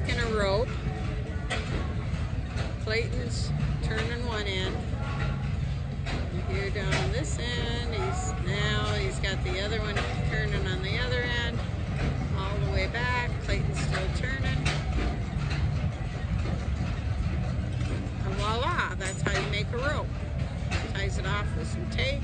making a rope. Clayton's turning one end. Here down on this end, he's now he's got the other one turning on the other end, all the way back. Clayton's still turning. And voila, that's how you make a rope. Ties it off with some tape.